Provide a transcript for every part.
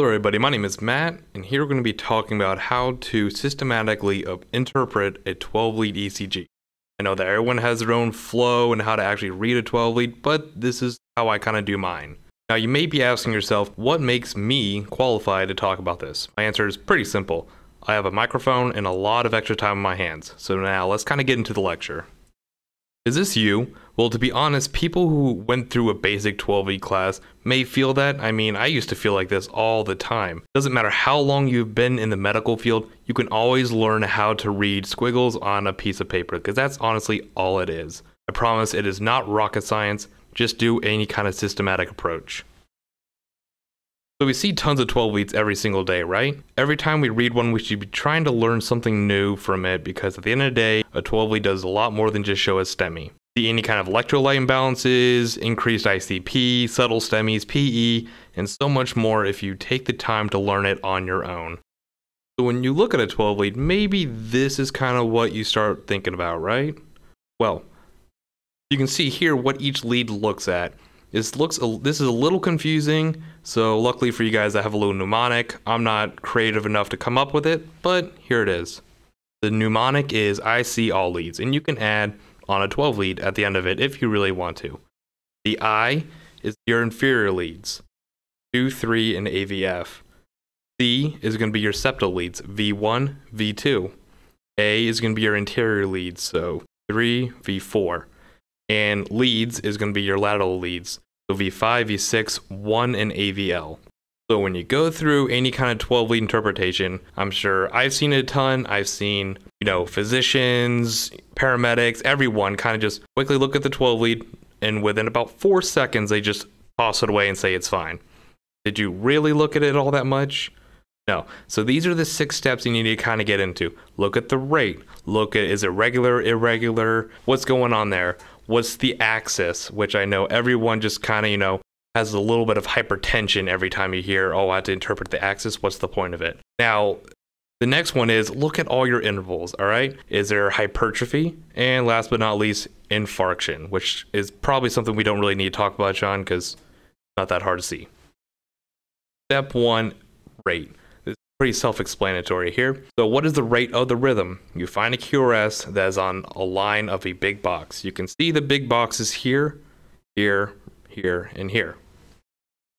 Hello everybody, my name is Matt, and here we're going to be talking about how to systematically interpret a 12-lead ECG. I know that everyone has their own flow and how to actually read a 12-lead, but this is how I kind of do mine. Now you may be asking yourself, what makes me qualified to talk about this? My answer is pretty simple. I have a microphone and a lot of extra time on my hands, so now let's kind of get into the lecture. Is this you? Well, to be honest, people who went through a basic 12E class may feel that. I mean, I used to feel like this all the time. Doesn't matter how long you've been in the medical field, you can always learn how to read squiggles on a piece of paper, because that's honestly all it is. I promise it is not rocket science, just do any kind of systematic approach. So we see tons of 12 leads every single day, right? Every time we read one, we should be trying to learn something new from it because at the end of the day, a 12 lead does a lot more than just show us STEMI. Any kind of electrolyte imbalances, increased ICP, subtle STEMIs, PE, and so much more if you take the time to learn it on your own. So when you look at a 12 lead, maybe this is kind of what you start thinking about, right? Well, you can see here what each lead looks at. This looks this is a little confusing, so luckily for you guys I have a little mnemonic. I'm not creative enough to come up with it, but here it is. The mnemonic is I see all leads, and you can add on a 12 lead at the end of it if you really want to. The I is your inferior leads, 2, 3, and AVF. C is going to be your septal leads, V1, V2. A is going to be your anterior leads, so 3, V4 and leads is going to be your lateral leads. So V5, V6, 1, and AVL. So when you go through any kind of 12 lead interpretation, I'm sure I've seen a ton. I've seen, you know, physicians, paramedics, everyone kind of just quickly look at the 12 lead and within about four seconds, they just toss it away and say it's fine. Did you really look at it all that much? No. So these are the six steps you need to kind of get into. Look at the rate. Look at is it regular, irregular? What's going on there? What's the axis? Which I know everyone just kind of, you know, has a little bit of hypertension every time you hear, oh, I have to interpret the axis. What's the point of it? Now, the next one is look at all your intervals, all right? Is there hypertrophy? And last but not least, infarction, which is probably something we don't really need to talk about, John, because it's not that hard to see. Step one, rate pretty self-explanatory here. So what is the rate of the rhythm? You find a QRS that is on a line of a big box. You can see the big boxes here, here, here, and here.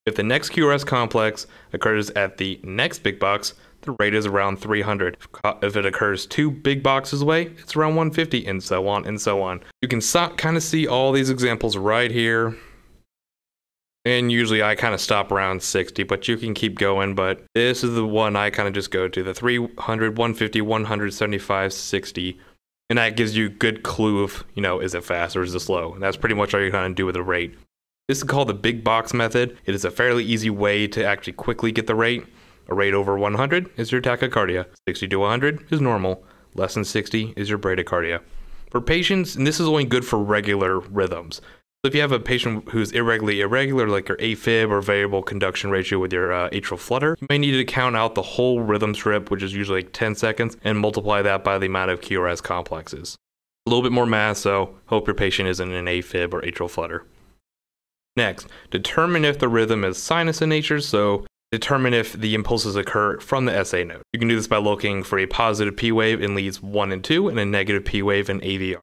If the next QRS complex occurs at the next big box, the rate is around 300. If it occurs two big boxes away, it's around 150, and so on and so on. You can so kind of see all these examples right here and usually I kind of stop around 60, but you can keep going. But this is the one I kind of just go to the 300, 150, 175, 60. And that gives you a good clue of, you know, is it fast or is it slow? And that's pretty much all you're going to do with the rate. This is called the big box method. It is a fairly easy way to actually quickly get the rate. A rate over 100 is your tachycardia. 60 to 100 is normal. Less than 60 is your bradycardia. For patients, and this is only good for regular rhythms. So if you have a patient who's irregularly irregular, like your AFib or variable conduction ratio with your uh, atrial flutter, you may need to count out the whole rhythm strip, which is usually like 10 seconds, and multiply that by the amount of QRS complexes. A little bit more math, so hope your patient isn't in an AFib or atrial flutter. Next, determine if the rhythm is sinus in nature, so determine if the impulses occur from the SA node. You can do this by looking for a positive P wave in leads 1 and 2 and a negative P wave in AVR.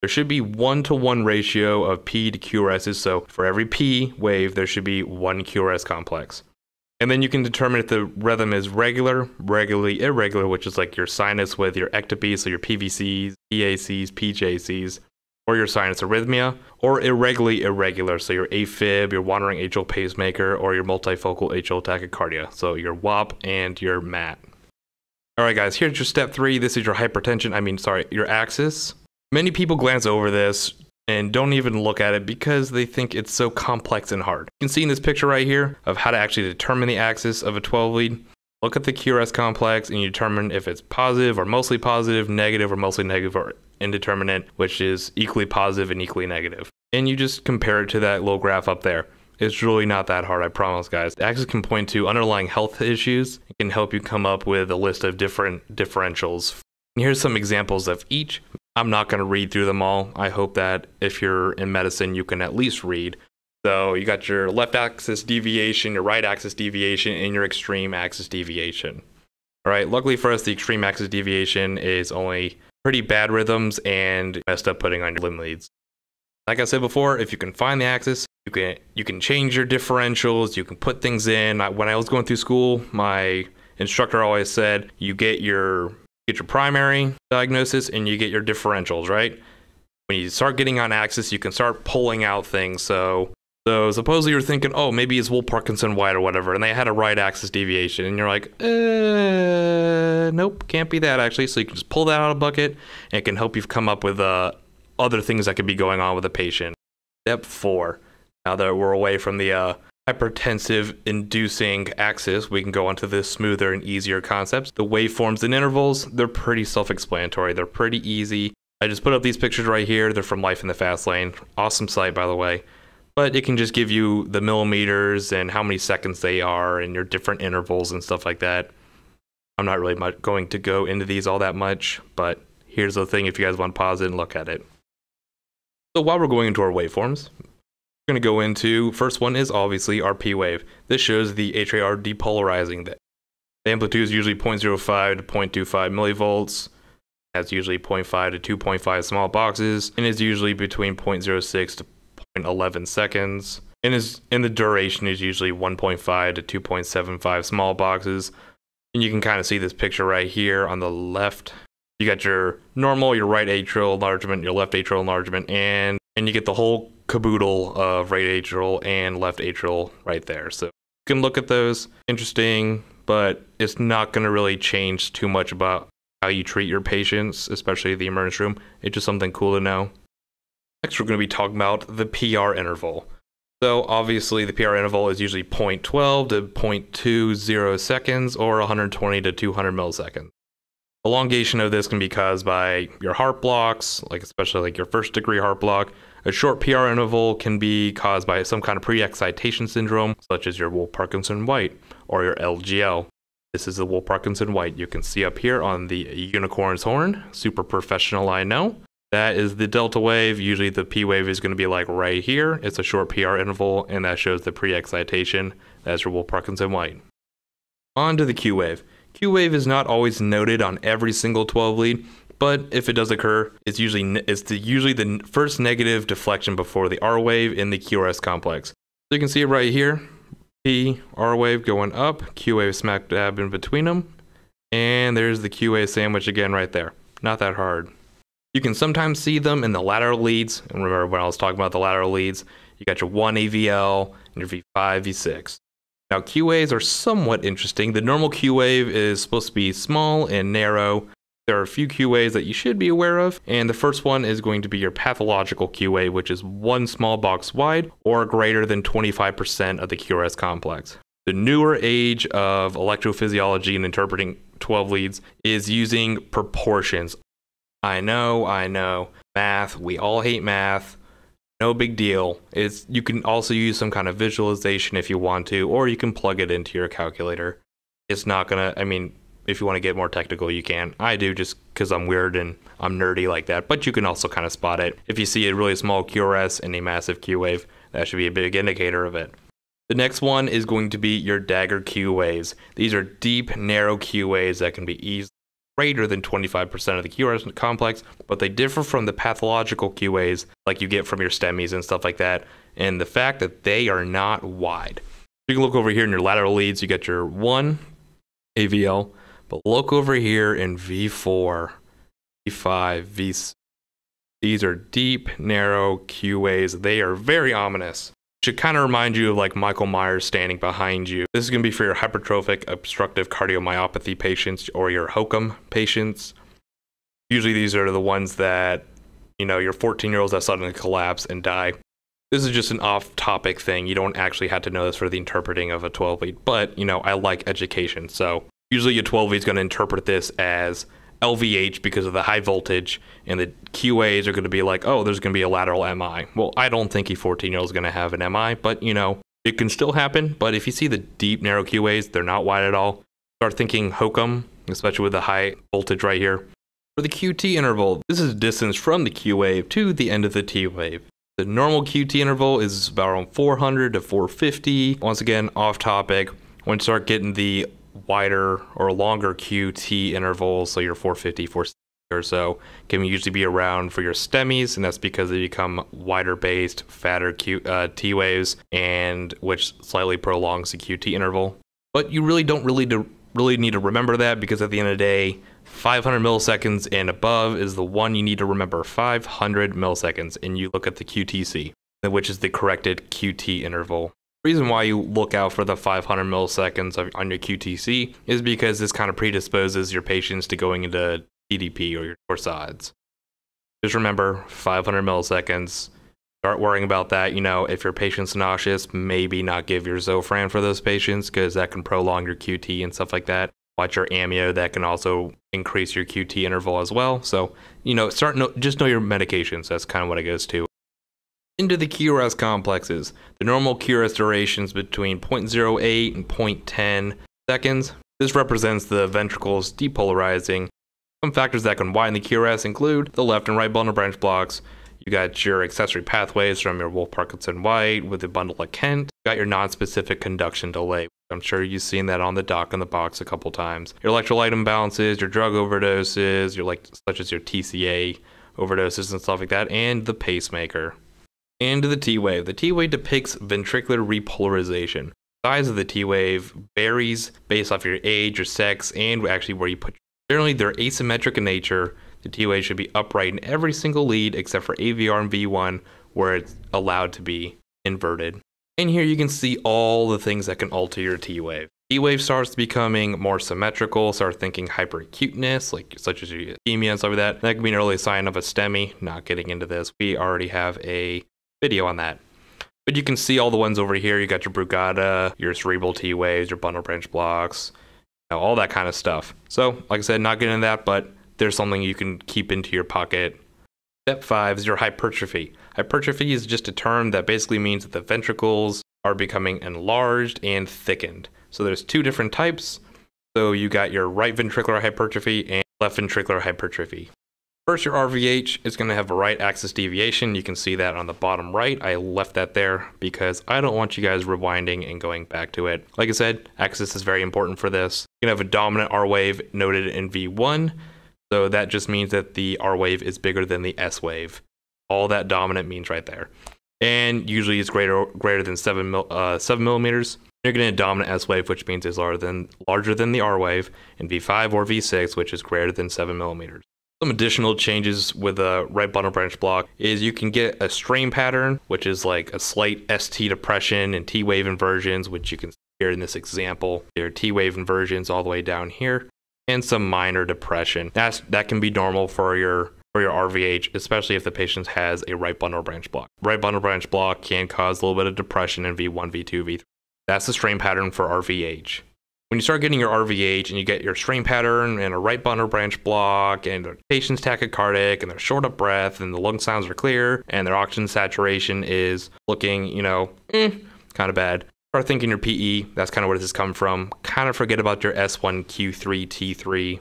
There should be one to one ratio of P to QRSs. So for every P wave, there should be one QRS complex. And then you can determine if the rhythm is regular, regularly irregular, which is like your sinus with your ectopy, so your PVCs, EACs, PJCs, or your sinus arrhythmia, or irregularly irregular, so your AFib, your wandering atrial pacemaker, or your multifocal atrial tachycardia, so your WAP and your MAT. All right, guys, here's your step three. This is your hypertension, I mean, sorry, your axis. Many people glance over this and don't even look at it because they think it's so complex and hard. You can see in this picture right here of how to actually determine the axis of a 12 lead. Look at the QRS complex and you determine if it's positive or mostly positive, negative or mostly negative, or indeterminate, which is equally positive and equally negative. And you just compare it to that little graph up there. It's really not that hard, I promise, guys. Axis can point to underlying health issues. It can help you come up with a list of different differentials. And here's some examples of each. I'm not going to read through them all. I hope that if you're in medicine, you can at least read. So you got your left axis deviation, your right axis deviation, and your extreme axis deviation. All right, luckily for us, the extreme axis deviation is only pretty bad rhythms and messed up putting on your limb leads. Like I said before, if you can find the axis, you can you can change your differentials, you can put things in. When I was going through school, my instructor always said you get your get your primary diagnosis and you get your differentials, right? When you start getting on axis, you can start pulling out things. So so supposedly you're thinking, oh, maybe it's Wolff Parkinson White or whatever, and they had a right axis deviation, and you're like, uh, nope, can't be that actually. So you can just pull that out of a bucket, and it can help you come up with uh, other things that could be going on with the patient. Step four. Now that we're away from the uh, hypertensive inducing axis, we can go on to the smoother and easier concepts. The waveforms and intervals, they're pretty self-explanatory. They're pretty easy. I just put up these pictures right here. They're from Life in the Fast Lane. Awesome site, by the way but it can just give you the millimeters and how many seconds they are and your different intervals and stuff like that. I'm not really much going to go into these all that much, but here's the thing if you guys want to pause it and look at it. So while we're going into our waveforms, we're going to go into, first one is obviously our P wave. This shows the HAR depolarizing. The amplitude is usually 0.05 to 0.25 millivolts. That's usually 0.5 to 2.5 small boxes, and is usually between 0.06 to 11 seconds. And, is, and the duration is usually 1.5 to 2.75 small boxes. And you can kind of see this picture right here on the left. You got your normal, your right atrial enlargement, your left atrial enlargement, and, and you get the whole caboodle of right atrial and left atrial right there. So you can look at those. Interesting, but it's not going to really change too much about how you treat your patients, especially the emergency room. It's just something cool to know. Next, we're going to be talking about the PR interval. So obviously the PR interval is usually 0.12 to 0.20 seconds or 120 to 200 milliseconds. Elongation of this can be caused by your heart blocks, like especially like your first degree heart block. A short PR interval can be caused by some kind of pre-excitation syndrome, such as your Wolff Parkinson White or your LGL. This is the Wolff Parkinson White. You can see up here on the unicorn's horn. Super professional, I know. That is the delta wave. Usually the P wave is going to be like right here. It's a short PR interval, and that shows the pre-excitation. That's your Wolff Parkinson White. On to the Q wave. Q wave is not always noted on every single 12 lead, but if it does occur, it's usually it's the, usually the first negative deflection before the R wave in the QRS complex. So you can see it right here. P, R wave going up, Q wave smack dab in between them, and there's the Q wave sandwich again right there. Not that hard. You can sometimes see them in the lateral leads. And remember when I was talking about the lateral leads, you got your 1 AVL and your V5, V6. Now, Q waves are somewhat interesting. The normal Q wave is supposed to be small and narrow. There are a few Q waves that you should be aware of, and the first one is going to be your pathological Q wave, which is one small box wide or greater than 25% of the QRS complex. The newer age of electrophysiology and interpreting 12 leads is using proportions. I know, I know. Math, we all hate math. No big deal. It's you can also use some kind of visualization if you want to, or you can plug it into your calculator. It's not gonna I mean, if you want to get more technical, you can. I do just because I'm weird and I'm nerdy like that. But you can also kind of spot it. If you see a really small QRS and a massive Q wave, that should be a big indicator of it. The next one is going to be your dagger Q waves. These are deep, narrow Q waves that can be easily greater than 25% of the QRS complex, but they differ from the pathological QAs like you get from your STEMIs and stuff like that, and the fact that they are not wide. You can look over here in your lateral leads, you get your 1 AVL, but look over here in V4, V5, V6. These are deep, narrow QAs. They are very ominous should kind of remind you of like Michael Myers standing behind you. This is going to be for your hypertrophic obstructive cardiomyopathy patients or your HOCM patients. Usually these are the ones that, you know, your 14 year olds that suddenly collapse and die. This is just an off topic thing. You don't actually have to know this for the interpreting of a 12 lead, but, you know, I like education. So usually a 12 lead is going to interpret this as LVH because of the high voltage, and the QAs are going to be like, oh, there's going to be a lateral MI. Well, I don't think a 14 year old is going to have an MI, but you know, it can still happen. But if you see the deep, narrow QAs, they're not wide at all. Start thinking HOCM, especially with the high voltage right here. For the QT interval, this is the distance from the Q wave to the end of the T wave. The normal QT interval is about around 400 to 450. Once again, off topic. When you start getting the wider or longer QT intervals, so your 450, 460 or so, can usually be around for your STEMIs, and that's because they become wider based, fatter Q, uh, T waves, and which slightly prolongs the QT interval. But you really don't really do, really need to remember that because at the end of the day, 500 milliseconds and above is the one you need to remember. 500 milliseconds, and you look at the QTC, which is the corrected QT interval. Reason why you look out for the 500 milliseconds on your QTC is because this kind of predisposes your patients to going into TDP or your. Just remember 500 milliseconds. Start worrying about that. You know, if your patient's nauseous, maybe not give your Zofran for those patients because that can prolong your QT and stuff like that watch your amio that can also increase your QT interval as well. So, you know, start no, just know your medications. That's kind of what it goes to. Into the QRS complexes. The normal QRS duration is between 0.08 and 0.10 seconds. This represents the ventricles depolarizing. Some factors that can widen the QRS include the left and right bundle branch blocks. You got your accessory pathways from your Wolff Parkinson White with the bundle of Kent. You got your non-specific conduction delay, I'm sure you've seen that on the doc in the box a couple times. Your electrolyte imbalances, your drug overdoses, your like such as your TCA overdoses and stuff like that, and the pacemaker. And the T wave. The T wave depicts ventricular repolarization. The size of the T wave varies based off your age, your sex, and actually where you put. Generally, they're asymmetric in nature. The T wave should be upright in every single lead except for AVR and V1, where it's allowed to be inverted. And here you can see all the things that can alter your T wave. T wave starts becoming more symmetrical, start thinking hyperacuteness, like such as your ischemia and stuff like that. That could be an early sign of a STEMI. Not getting into this. We already have a video on that. But you can see all the ones over here. You got your Brugada, your cerebral T waves, your bundle branch blocks, you know, all that kind of stuff. So, like I said, not getting into that, but there's something you can keep into your pocket Step five is your hypertrophy. Hypertrophy is just a term that basically means that the ventricles are becoming enlarged and thickened. So there's two different types. So you got your right ventricular hypertrophy and left ventricular hypertrophy. First, your RVH is going to have a right axis deviation. You can see that on the bottom right. I left that there because I don't want you guys rewinding and going back to it. Like I said, axis is very important for this. You can have a dominant R wave noted in V1 so that just means that the R wave is bigger than the S wave. All that dominant means right there. And usually it's greater greater than seven mil, uh, seven millimeters. You're getting a dominant S wave, which means it's larger than larger than the R wave, and V5 or V6, which is greater than seven millimeters. Some additional changes with the right bundle branch block is you can get a strain pattern, which is like a slight ST depression and T wave inversions, which you can see here in this example. There are T wave inversions all the way down here and some minor depression. That's that can be normal for your for your RVH, especially if the patient has a right bundle branch block. Right bundle branch block can cause a little bit of depression in V1, V2, V3. That's the strain pattern for RVH. When you start getting your RVH and you get your strain pattern and a right bundle branch block and the patient's tachycardic and they're short of breath and the lung sounds are clear and their oxygen saturation is looking, you know, eh, kind of bad, start thinking your PE. That's kind of where this is coming from. Kind of forget about your S1, Q3, T3.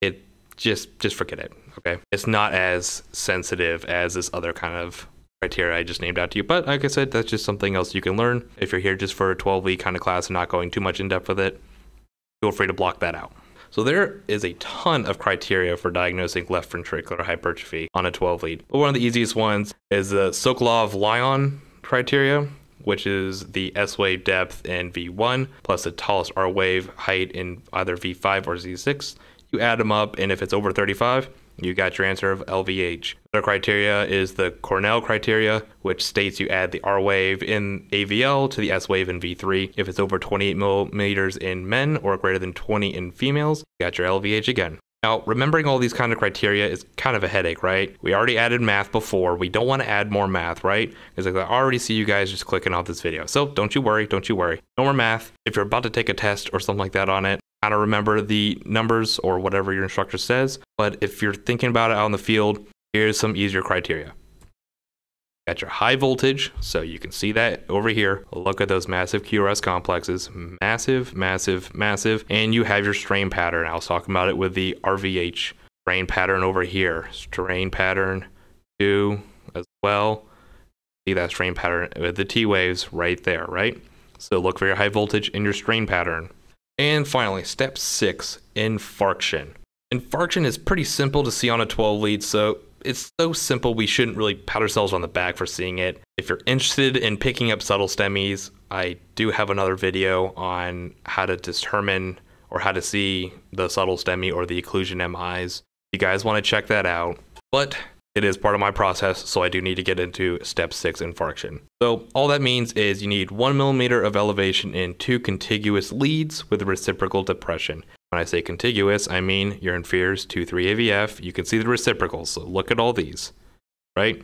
It just just forget it. Okay, it's not as sensitive as this other kind of criteria I just named out to you. But like I said, that's just something else you can learn. If you're here just for a 12 week kind of class and not going too much in depth with it, feel free to block that out. So there is a ton of criteria for diagnosing left ventricular hypertrophy on a 12 lead. But one of the easiest ones is the Sokolov-Lyon criteria which is the S wave depth in V1 plus the tallest R wave height in either V5 or V6. You add them up, and if it's over 35, you got your answer of LVH. The criteria is the Cornell criteria, which states you add the R wave in AVL to the S wave in V3. If it's over 28 millimeters in men or greater than 20 in females, you got your LVH again. Now, remembering all these kind of criteria is kind of a headache, right? We already added math before. We don't want to add more math, right? Because I already see you guys just clicking off this video. So don't you worry, don't you worry. No more math. If you're about to take a test or something like that on it, kind of remember the numbers or whatever your instructor says. But if you're thinking about it out in the field, here's some easier criteria. Got your high voltage, so you can see that over here. Look at those massive QRS complexes. Massive, massive, massive. And you have your strain pattern. I was talking about it with the RVH strain pattern over here. Strain pattern 2 as well. See that strain pattern with the T waves right there, right? So look for your high voltage in your strain pattern. And finally, step six, infarction. Infarction is pretty simple to see on a 12 lead, so it's so simple we shouldn't really pat ourselves on the back for seeing it. If you're interested in picking up subtle STEMIs, I do have another video on how to determine or how to see the subtle STEMI or the occlusion MIs. You guys want to check that out. But it is part of my process, so I do need to get into step six infarction. So all that means is you need one millimeter of elevation in two contiguous leads with reciprocal depression. When I say contiguous, I mean your inferiors 2, 3 AVF. You can see the reciprocals, so look at all these, right?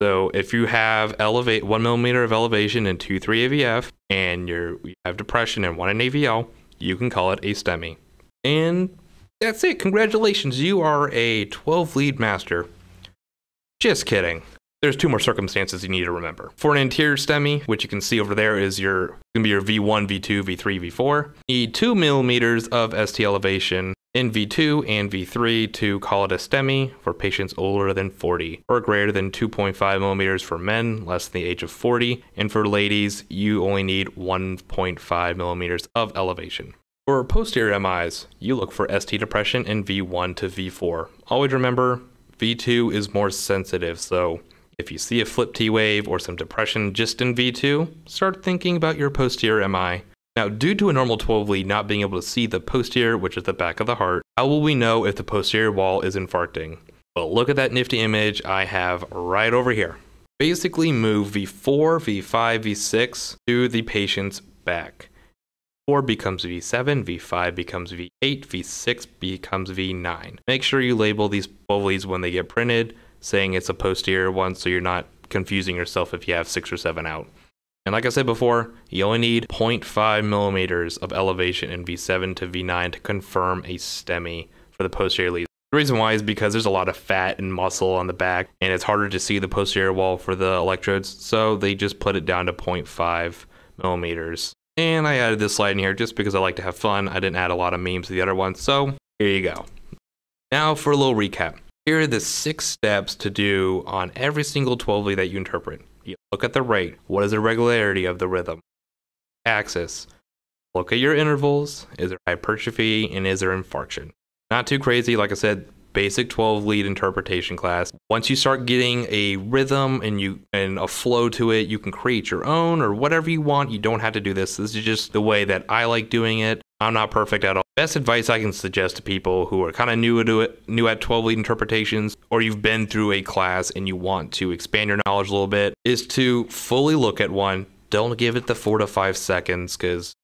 So if you have elevate one millimeter of elevation in 2, 3 AVF and you have depression in 1 in AVL, you can call it a STEMI. And that's it. Congratulations. You are a 12 lead master. Just kidding. There's two more circumstances you need to remember. For an anterior STEMI, which you can see over there is your gonna be your V1, V2, V3, V4. You need two millimeters of ST elevation in V2 and V3 to call it a STEMI for patients older than 40, or greater than 2.5 millimeters for men less than the age of 40, and for ladies, you only need 1.5 millimeters of elevation. For posterior MIs, you look for ST depression in V1 to V4. Always remember, V2 is more sensitive, so if you see a flip T wave or some depression just in V2, start thinking about your posterior MI. Now, due to a normal 12 lead not being able to see the posterior, which is the back of the heart, how will we know if the posterior wall is infarcting? Well, look at that nifty image I have right over here. Basically move V4, V5, V6 to the patient's back. 4 becomes V7, V5 becomes V8, V6 becomes V9. Make sure you label these leads when they get printed, saying it's a posterior one so you're not confusing yourself if you have 6 or 7 out. And like I said before, you only need 0.5 millimeters of elevation in V7 to V9 to confirm a STEMI for the posterior lead. The reason why is because there's a lot of fat and muscle on the back, and it's harder to see the posterior wall for the electrodes, so they just put it down to 0.5 millimeters. And I added this slide in here just because I like to have fun. I didn't add a lot of memes to the other ones, so here you go. Now for a little recap. Here are the six steps to do on every single 12 lead that you interpret. You look at the rate. What is the regularity of the rhythm? Axis. Look at your intervals. Is there hypertrophy and is there infarction? Not too crazy. Like I said, basic 12 lead interpretation class. Once you start getting a rhythm and you and a flow to it, you can create your own or whatever you want. You don't have to do this. This is just the way that I like doing it. I'm not perfect at all. Best advice I can suggest to people who are kind of new to it, new at 12 lead interpretations, or you've been through a class and you want to expand your knowledge a little bit, is to fully look at one. Don't give it the four to five seconds because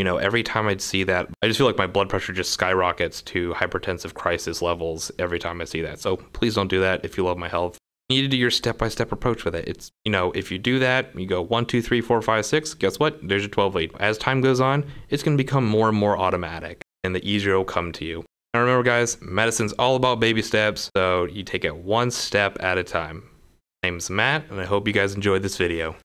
you know, every time I'd see that, I just feel like my blood pressure just skyrockets to hypertensive crisis levels every time I see that. So please don't do that if you love my health. You need to do your step by step approach with it. It's, you know, if you do that, you go one, two, three, four, five, six, guess what? There's your 12 lead. As time goes on, it's going to become more and more automatic and the easier it'll come to you. Now remember, guys, medicine's all about baby steps, so you take it one step at a time. My name's Matt, and I hope you guys enjoyed this video.